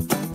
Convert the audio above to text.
Bye.